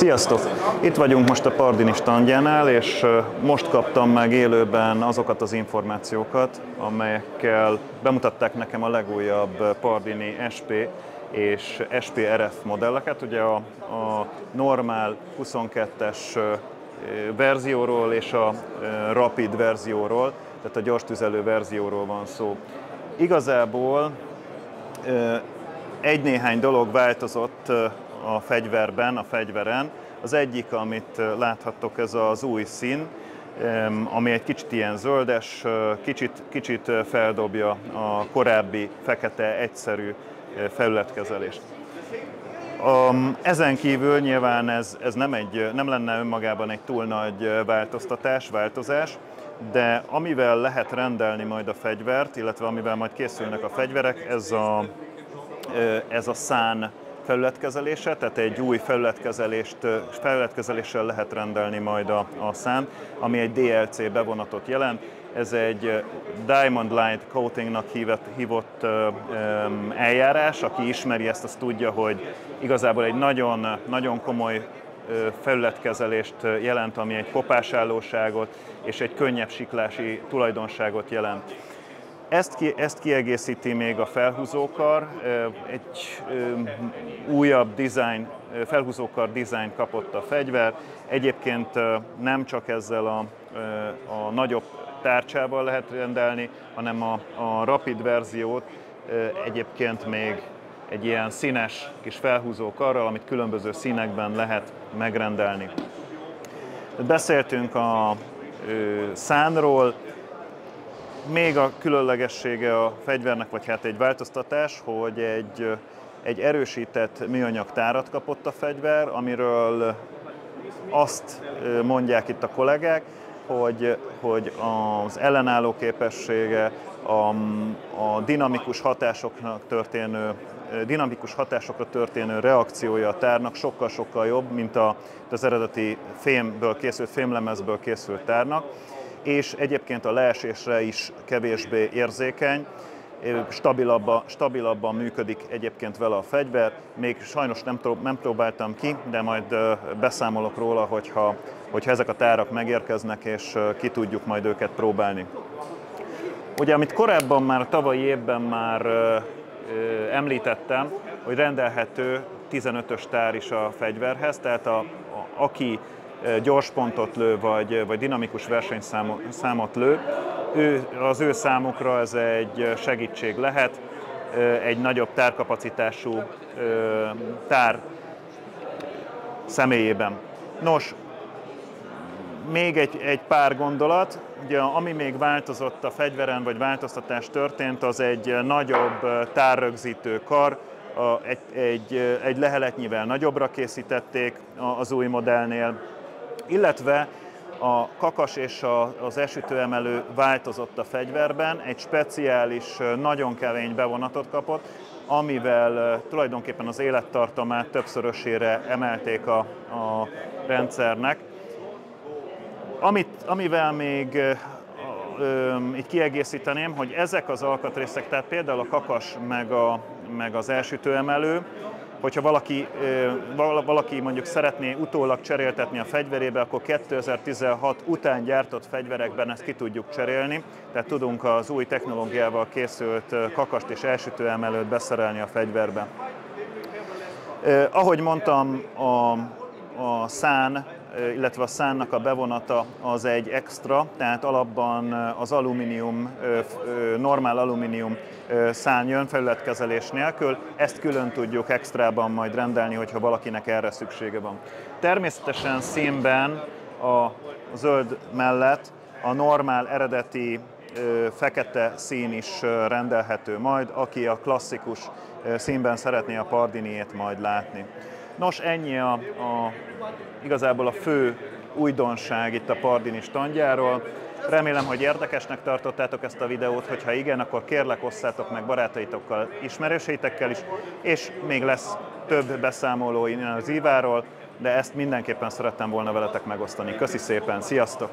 Sziasztok! Itt vagyunk most a Pardini standjánál, és most kaptam meg élőben azokat az információkat, amelyekkel bemutatták nekem a legújabb Pardini SP és SPRF modelleket. Ugye a, a normál 22-es verzióról és a rapid verzióról, tehát a gyors tüzelő verzióról van szó. Igazából egy-néhány dolog változott a fegyverben, a fegyveren. Az egyik, amit láthattok, ez az új szín, ami egy kicsit ilyen zöldes, kicsit, kicsit feldobja a korábbi fekete, egyszerű felületkezelést. Ezen kívül nyilván ez, ez nem, egy, nem lenne önmagában egy túl nagy változtatás, változás, de amivel lehet rendelni majd a fegyvert, illetve amivel majd készülnek a fegyverek, ez a, ez a szán felületkezelése, tehát egy új felületkezelést, felületkezeléssel lehet rendelni majd a, a szánt, ami egy DLC bevonatot jelent. Ez egy Diamond Light Coatingnak hívott, hívott eljárás, aki ismeri ezt, azt tudja, hogy igazából egy nagyon, nagyon komoly felületkezelést jelent, ami egy kopásállóságot és egy könnyebb siklási tulajdonságot jelent. Ezt, ki, ezt kiegészíti még a felhúzókar, egy újabb design, felhúzókar design kapott a fegyver. Egyébként nem csak ezzel a, a nagyobb tárcsával lehet rendelni, hanem a, a rapid verziót egyébként még egy ilyen színes kis felhúzókarral, amit különböző színekben lehet megrendelni. Beszéltünk a szánról, még a különlegessége a fegyvernek, vagy hát egy változtatás, hogy egy, egy erősített műanyag tárat kapott a fegyver, amiről azt mondják itt a kollégák, hogy, hogy az ellenálló képessége, a, a dinamikus hatásoknak történő dinamikus hatásokra történő reakciója a tárnak sokkal-sokkal jobb, mint az eredeti fémből készült, fémlemezből készült tárnak és egyébként a leesésre is kevésbé érzékeny, stabilabban, stabilabban működik egyébként vele a fegyver. Még sajnos nem, nem próbáltam ki, de majd beszámolok róla, hogyha, hogyha ezek a tárak megérkeznek, és ki tudjuk majd őket próbálni. Ugye, amit korábban már a tavalyi évben már említettem, hogy rendelhető 15-ös tár is a fegyverhez, tehát a, a, aki gyors pontot lő, vagy, vagy dinamikus versenyszámot lő, ő, az ő számukra ez egy segítség lehet, egy nagyobb tárkapacitású tár személyében. Nos, még egy, egy pár gondolat, ugye ami még változott a fegyveren, vagy változtatás történt, az egy nagyobb tárrögzítő kar, a, egy, egy, egy leheletnyivel nagyobbra készítették az új modellnél, illetve a kakas és az esütőemelő változott a fegyverben, egy speciális, nagyon kevény bevonatot kapott, amivel tulajdonképpen az élettartamát többszörösére emelték a, a rendszernek. Amit, amivel még így kiegészíteném, hogy ezek az alkatrészek, tehát például a kakas meg, a, meg az elsütőemelő, hogyha valaki, valaki mondjuk szeretné utólag cseréltetni a fegyverébe, akkor 2016 után gyártott fegyverekben ezt ki tudjuk cserélni, tehát tudunk az új technológiával készült kakast és elsütőemelőt beszerelni a fegyverbe. Ahogy mondtam, a, a szán illetve a szánnak a bevonata az egy extra, tehát alapban az alumínium, normál alumínium szán jön felületkezelés nélkül, ezt külön tudjuk extrában majd rendelni, hogyha valakinek erre szüksége van. Természetesen színben a zöld mellett a normál eredeti fekete szín is rendelhető majd, aki a klasszikus színben szeretné a Pardiniét majd látni. Nos, ennyi a, a, igazából a fő újdonság itt a Pardini standjáról. Remélem, hogy érdekesnek tartottátok ezt a videót, hogyha igen, akkor kérlek osszátok meg barátaitokkal, ismerőseitekkel is, és még lesz több beszámoló innen az Iváról, de ezt mindenképpen szerettem volna veletek megosztani. Köszi szépen, sziasztok!